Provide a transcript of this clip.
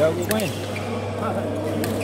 go, we win.